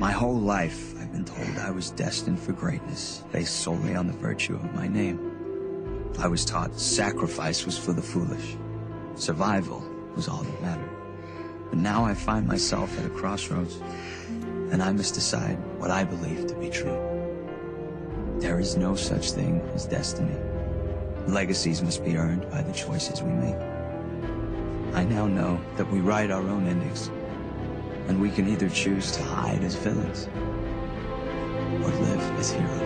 My whole life, I've been told I was destined for greatness, based solely on the virtue of my name. I was taught sacrifice was for the foolish. Survival was all that mattered. But now I find myself at a crossroads, and I must decide what I believe to be true. There is no such thing as destiny. Legacies must be earned by the choices we make. I now know that we write our own endings, and we can either choose to hide as villains or live as heroes.